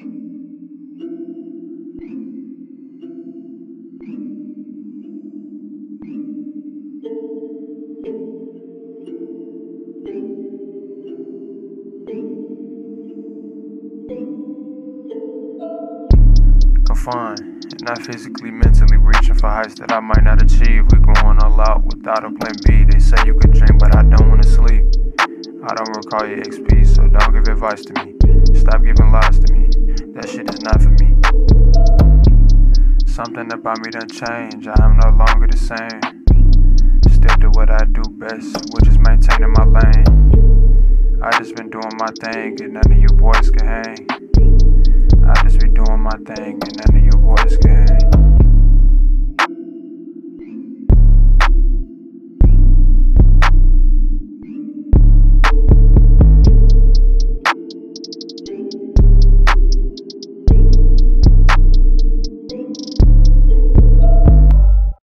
Confined, not physically, mentally reaching for heights that I might not achieve. We going all out without a plan B. They say you can dream, but I don't wanna sleep. I don't recall your XP, so don't give advice to me. Stop giving lies to me. That shit is not for me. Something about me done changed. I am no longer the same. Still do what I do best, which is maintaining my lane. I just been doing my thing, and none of you boys can hang. I just be doing my thing, and